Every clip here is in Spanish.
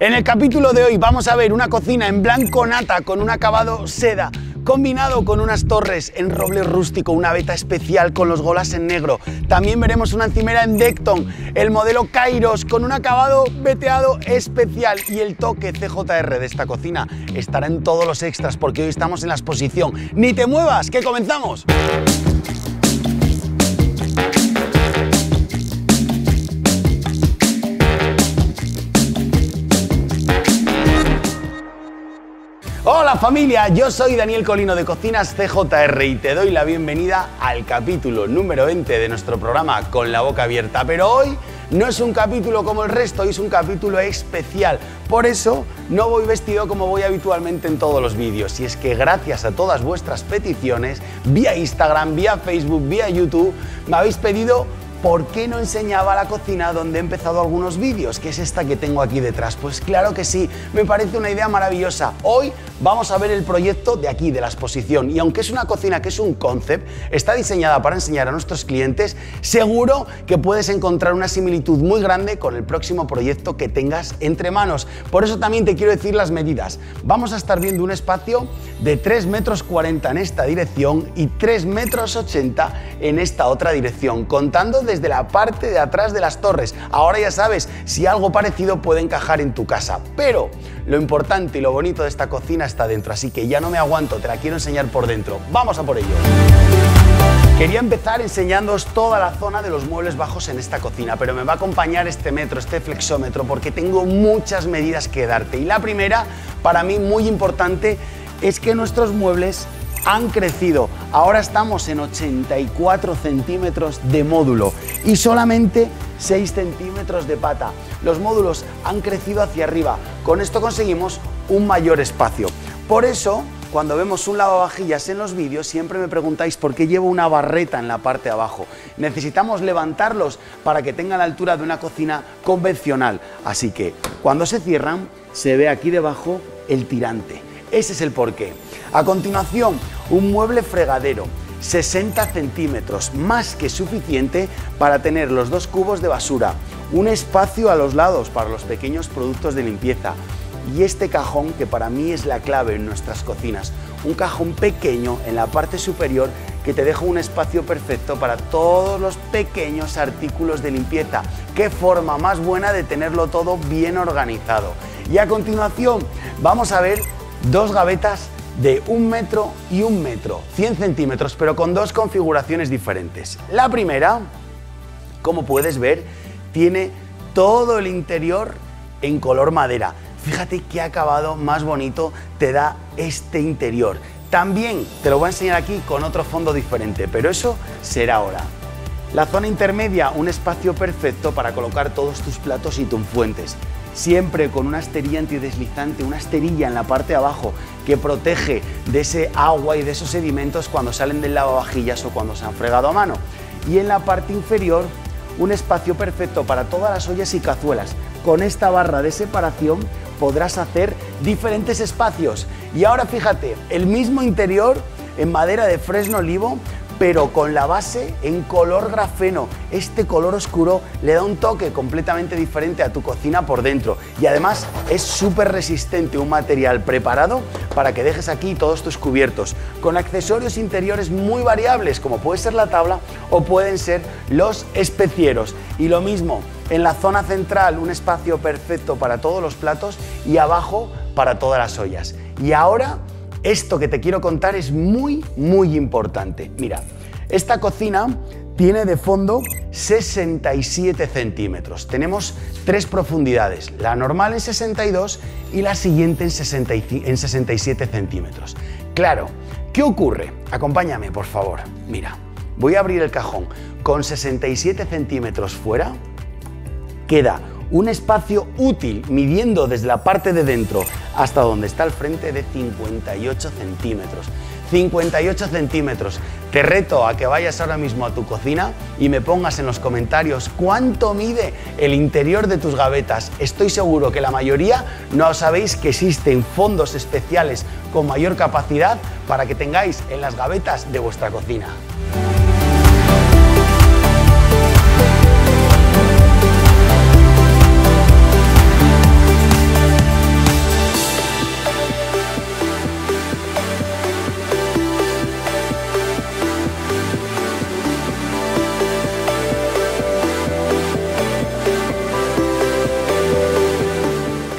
En el capítulo de hoy vamos a ver una cocina en blanco nata con un acabado seda, combinado con unas torres en roble rústico, una veta especial con los golas en negro. También veremos una encimera en Decton, el modelo Kairos con un acabado veteado especial y el toque CJR de esta cocina estará en todos los extras porque hoy estamos en la exposición. ¡Ni te muevas, que comenzamos! Hola familia, yo soy Daniel Colino de Cocinas CJR y te doy la bienvenida al capítulo número 20 de nuestro programa Con la boca abierta. Pero hoy no es un capítulo como el resto, hoy es un capítulo especial. Por eso no voy vestido como voy habitualmente en todos los vídeos. Y es que gracias a todas vuestras peticiones, vía Instagram, vía Facebook, vía YouTube, me habéis pedido ¿por qué no enseñaba la cocina donde he empezado algunos vídeos? Que es esta que tengo aquí detrás. Pues claro que sí, me parece una idea maravillosa. Hoy vamos a ver el proyecto de aquí, de la exposición. Y aunque es una cocina que es un concept, está diseñada para enseñar a nuestros clientes, seguro que puedes encontrar una similitud muy grande con el próximo proyecto que tengas entre manos. Por eso también te quiero decir las medidas. Vamos a estar viendo un espacio de 3 metros 40 en esta dirección y 3 metros 80 en esta otra dirección, contando desde la parte de atrás de las torres. Ahora ya sabes si algo parecido puede encajar en tu casa. Pero lo importante y lo bonito de esta cocina está dentro, así que ya no me aguanto, te la quiero enseñar por dentro. Vamos a por ello. Quería empezar enseñándoos toda la zona de los muebles bajos en esta cocina, pero me va a acompañar este metro, este flexómetro, porque tengo muchas medidas que darte. Y la primera, para mí muy importante, es que nuestros muebles han crecido. Ahora estamos en 84 centímetros de módulo y solamente 6 centímetros de pata. Los módulos han crecido hacia arriba. Con esto conseguimos un mayor espacio. Por eso, cuando vemos un lavavajillas en los vídeos, siempre me preguntáis por qué llevo una barreta en la parte de abajo. Necesitamos levantarlos para que tengan la altura de una cocina convencional. Así que, cuando se cierran, se ve aquí debajo el tirante. Ese es el porqué. A continuación, un mueble fregadero, 60 centímetros, más que suficiente para tener los dos cubos de basura, un espacio a los lados para los pequeños productos de limpieza y este cajón que para mí es la clave en nuestras cocinas, un cajón pequeño en la parte superior que te deja un espacio perfecto para todos los pequeños artículos de limpieza. Qué forma más buena de tenerlo todo bien organizado. Y a continuación vamos a ver dos gavetas de un metro y un metro, 100 centímetros, pero con dos configuraciones diferentes. La primera, como puedes ver, tiene todo el interior en color madera. Fíjate qué acabado más bonito te da este interior. También te lo voy a enseñar aquí con otro fondo diferente, pero eso será ahora. La zona intermedia, un espacio perfecto para colocar todos tus platos y tus fuentes siempre con una esterilla antideslizante, una esterilla en la parte de abajo que protege de ese agua y de esos sedimentos cuando salen del lavavajillas o cuando se han fregado a mano. Y en la parte inferior, un espacio perfecto para todas las ollas y cazuelas. Con esta barra de separación podrás hacer diferentes espacios. Y ahora fíjate, el mismo interior en madera de fresno olivo pero con la base en color grafeno. Este color oscuro le da un toque completamente diferente a tu cocina por dentro y además es súper resistente, un material preparado para que dejes aquí todos tus cubiertos, con accesorios interiores muy variables como puede ser la tabla o pueden ser los especieros. Y lo mismo, en la zona central un espacio perfecto para todos los platos y abajo para todas las ollas. Y ahora esto que te quiero contar es muy, muy importante. Mira, esta cocina tiene de fondo 67 centímetros. Tenemos tres profundidades, la normal en 62 y la siguiente en, 67 centímetros. Claro, ¿qué ocurre? Acompáñame, por favor. Mira, voy a abrir el cajón. Con 67 centímetros fuera, queda un espacio útil midiendo desde la parte de dentro hasta donde está el frente de 58 centímetros. 58 centímetros. Te reto a que vayas ahora mismo a tu cocina y me pongas en los comentarios cuánto mide el interior de tus gavetas. Estoy seguro que la mayoría no sabéis que existen fondos especiales con mayor capacidad para que tengáis en las gavetas de vuestra cocina.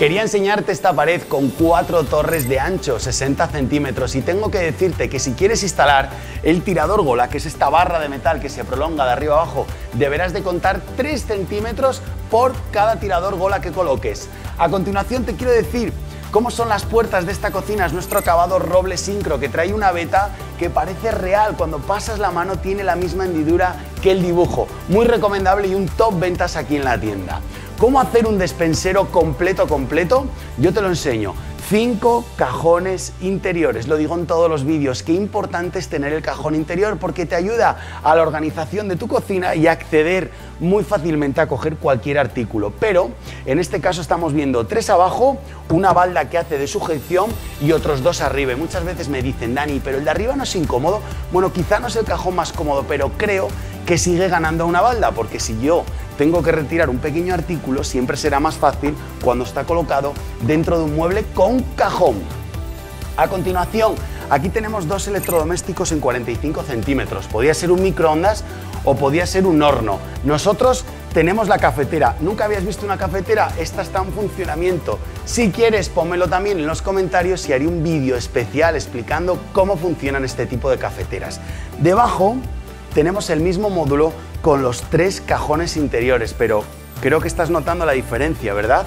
Quería enseñarte esta pared con cuatro torres de ancho, 60 centímetros, y tengo que decirte que si quieres instalar el tirador gola, que es esta barra de metal que se prolonga de arriba abajo, deberás de contar 3 centímetros por cada tirador gola que coloques. A continuación te quiero decir cómo son las puertas de esta cocina. Es nuestro acabado roble sincro que trae una beta que parece real. Cuando pasas la mano tiene la misma hendidura que el dibujo. Muy recomendable y un top ventas aquí en la tienda. ¿Cómo hacer un despensero completo completo? Yo te lo enseño. Cinco cajones interiores, lo digo en todos los vídeos, qué importante es tener el cajón interior porque te ayuda a la organización de tu cocina y acceder muy fácilmente a coger cualquier artículo. Pero en este caso estamos viendo tres abajo, una balda que hace de sujeción y otros dos arriba. Y muchas veces me dicen, Dani, pero el de arriba no es incómodo. Bueno, quizá no es el cajón más cómodo, pero creo que sigue ganando una balda, porque si yo tengo que retirar un pequeño artículo, siempre será más fácil cuando está colocado dentro de un mueble con cajón. A continuación, aquí tenemos dos electrodomésticos en 45 centímetros. Podía ser un microondas o podía ser un horno. Nosotros tenemos la cafetera. ¿Nunca habías visto una cafetera? Esta está en funcionamiento. Si quieres, pónmelo también en los comentarios y haré un vídeo especial explicando cómo funcionan este tipo de cafeteras. Debajo tenemos el mismo módulo con los tres cajones interiores, pero creo que estás notando la diferencia, ¿verdad?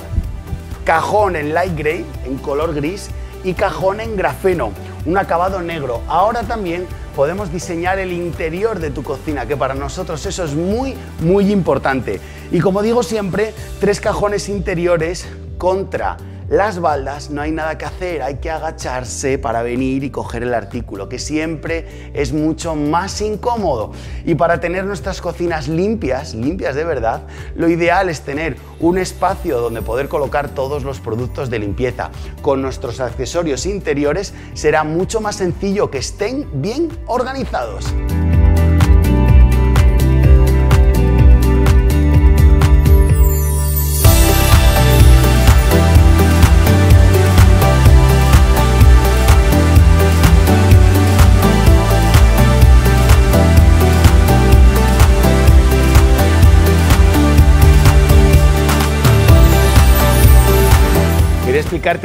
Cajón en light gray, en color gris, y cajón en grafeno, un acabado negro. Ahora también podemos diseñar el interior de tu cocina, que para nosotros eso es muy, muy importante. Y como digo siempre, tres cajones interiores contra las baldas no hay nada que hacer, hay que agacharse para venir y coger el artículo, que siempre es mucho más incómodo. Y para tener nuestras cocinas limpias, limpias de verdad, lo ideal es tener un espacio donde poder colocar todos los productos de limpieza. Con nuestros accesorios interiores será mucho más sencillo que estén bien organizados.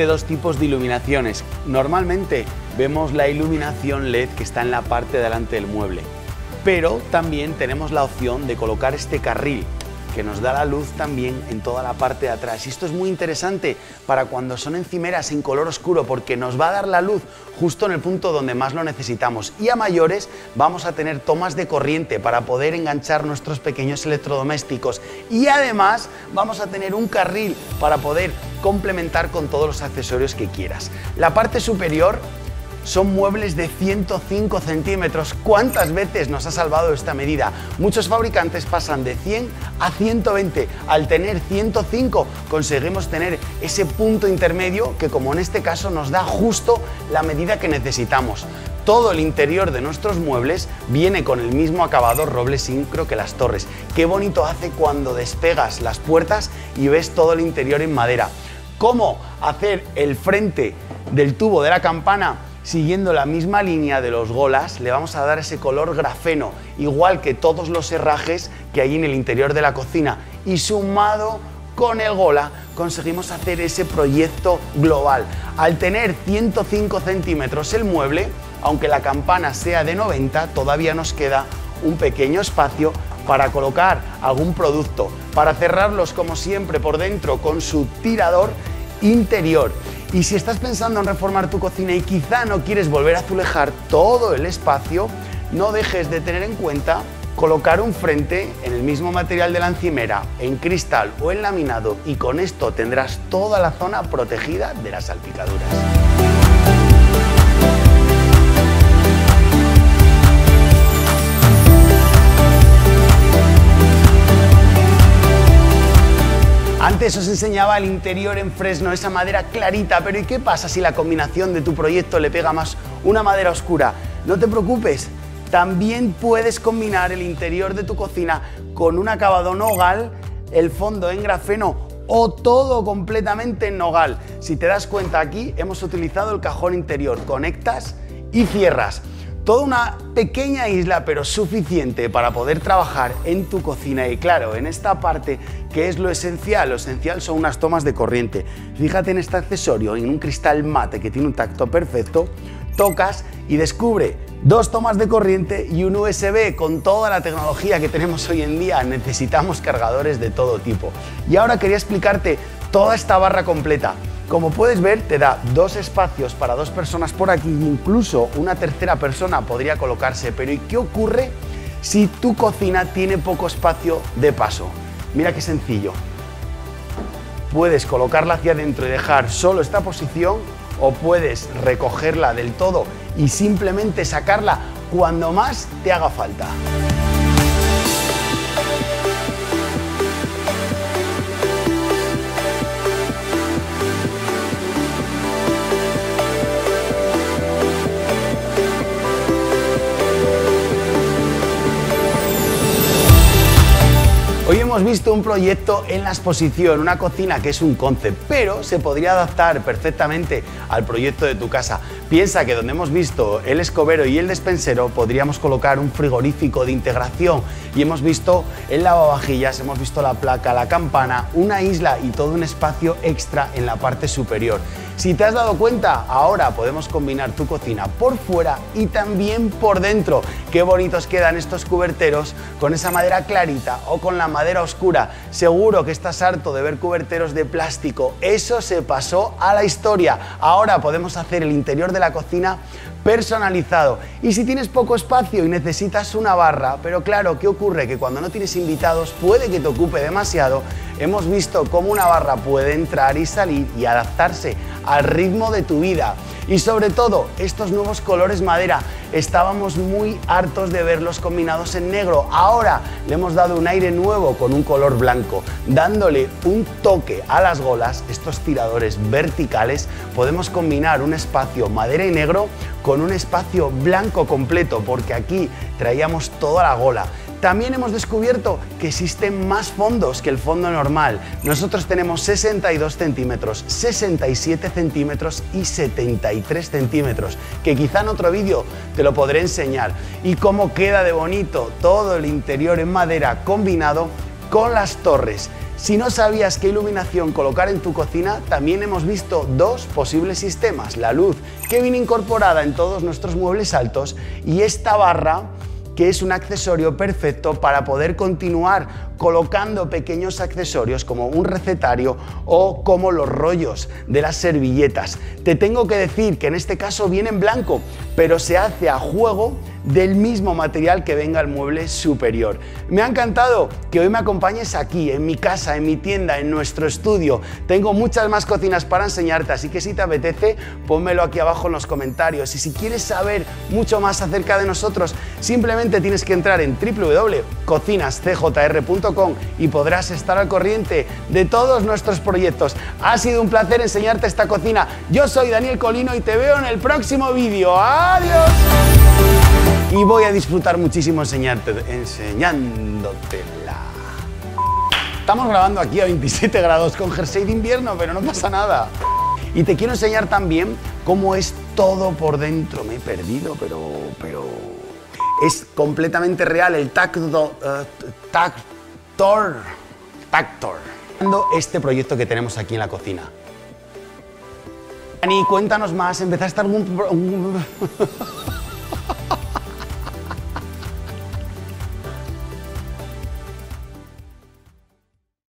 Dos tipos de iluminaciones. Normalmente vemos la iluminación LED que está en la parte delante del mueble, pero también tenemos la opción de colocar este carril que nos da la luz también en toda la parte de atrás. Esto es muy interesante para cuando son encimeras en color oscuro porque nos va a dar la luz justo en el punto donde más lo necesitamos. Y a mayores vamos a tener tomas de corriente para poder enganchar nuestros pequeños electrodomésticos. Y además vamos a tener un carril para poder complementar con todos los accesorios que quieras. La parte superior son muebles de 105 centímetros. ¿Cuántas veces nos ha salvado esta medida? Muchos fabricantes pasan de 100 a 120. Al tener 105 conseguimos tener ese punto intermedio que como en este caso nos da justo la medida que necesitamos. Todo el interior de nuestros muebles viene con el mismo acabado roble sincro que las torres. Qué bonito hace cuando despegas las puertas y ves todo el interior en madera. ¿Cómo hacer el frente del tubo de la campana? Siguiendo la misma línea de los golas, le vamos a dar ese color grafeno, igual que todos los herrajes que hay en el interior de la cocina. Y sumado con el gola, conseguimos hacer ese proyecto global. Al tener 105 centímetros el mueble, aunque la campana sea de 90, todavía nos queda un pequeño espacio para colocar algún producto, para cerrarlos como siempre por dentro con su tirador interior. Y si estás pensando en reformar tu cocina y quizá no quieres volver a azulejar todo el espacio, no dejes de tener en cuenta colocar un frente en el mismo material de la encimera, en cristal o en laminado y con esto tendrás toda la zona protegida de las salpicaduras. Antes os enseñaba el interior en fresno, esa madera clarita, pero ¿y qué pasa si la combinación de tu proyecto le pega más una madera oscura? No te preocupes, también puedes combinar el interior de tu cocina con un acabado nogal, el fondo en grafeno o todo completamente en nogal. Si te das cuenta aquí hemos utilizado el cajón interior, conectas y cierras. Toda una pequeña isla, pero suficiente para poder trabajar en tu cocina. Y claro, en esta parte, ¿qué es lo esencial? Lo esencial son unas tomas de corriente. Fíjate en este accesorio, en un cristal mate que tiene un tacto perfecto, tocas y descubre dos tomas de corriente y un USB. Con toda la tecnología que tenemos hoy en día necesitamos cargadores de todo tipo. Y ahora quería explicarte toda esta barra completa. Como puedes ver, te da dos espacios para dos personas por aquí, incluso una tercera persona podría colocarse. Pero ¿y qué ocurre si tu cocina tiene poco espacio de paso? Mira qué sencillo. Puedes colocarla hacia adentro y dejar solo esta posición o puedes recogerla del todo y simplemente sacarla cuando más te haga falta. Hemos visto un proyecto en la exposición, una cocina que es un concept, pero se podría adaptar perfectamente al proyecto de tu casa. Piensa que donde hemos visto el escobero y el despensero podríamos colocar un frigorífico de integración y hemos visto el lavavajillas, hemos visto la placa, la campana, una isla y todo un espacio extra en la parte superior. Si te has dado cuenta, ahora podemos combinar tu cocina por fuera y también por dentro. Qué bonitos quedan estos cuberteros con esa madera clarita o con la madera oscura. Seguro que estás harto de ver cuberteros de plástico. Eso se pasó a la historia. Ahora podemos hacer el interior de la cocina personalizado. Y si tienes poco espacio y necesitas una barra, pero claro, ¿qué ocurre? Que cuando no tienes invitados puede que te ocupe demasiado. Hemos visto cómo una barra puede entrar y salir y adaptarse al ritmo de tu vida. Y sobre todo, estos nuevos colores madera, estábamos muy hartos de verlos combinados en negro. Ahora le hemos dado un aire nuevo con un color blanco, dándole un toque a las golas, estos tiradores verticales, podemos combinar un espacio madera y negro con un espacio blanco completo, porque aquí traíamos toda la gola. También hemos descubierto que existen más fondos que el fondo normal. Nosotros tenemos 62 centímetros, 67 centímetros y 73 centímetros, que quizá en otro vídeo te lo podré enseñar. Y cómo queda de bonito todo el interior en madera combinado con las torres. Si no sabías qué iluminación colocar en tu cocina, también hemos visto dos posibles sistemas. La luz que viene incorporada en todos nuestros muebles altos y esta barra que es un accesorio perfecto para poder continuar colocando pequeños accesorios como un recetario o como los rollos de las servilletas. Te tengo que decir que en este caso viene en blanco, pero se hace a juego del mismo material que venga el mueble superior. Me ha encantado que hoy me acompañes aquí, en mi casa, en mi tienda, en nuestro estudio. Tengo muchas más cocinas para enseñarte, así que si te apetece, pónmelo aquí abajo en los comentarios. Y si quieres saber mucho más acerca de nosotros, simplemente tienes que entrar en www.cocinascjr.com y podrás estar al corriente de todos nuestros proyectos. Ha sido un placer enseñarte esta cocina. Yo soy Daniel Colino y te veo en el próximo vídeo. ¡Adiós! Y voy a disfrutar muchísimo enseñarte, enseñándotela. Estamos grabando aquí a 27 grados con jersey de invierno, pero no pasa nada. Y te quiero enseñar también cómo es todo por dentro. Me he perdido, pero, pero es completamente real el tacto, uh, tactor, tactor. Este proyecto que tenemos aquí en la cocina. Dani, cuéntanos más. ¿Empezaste algún...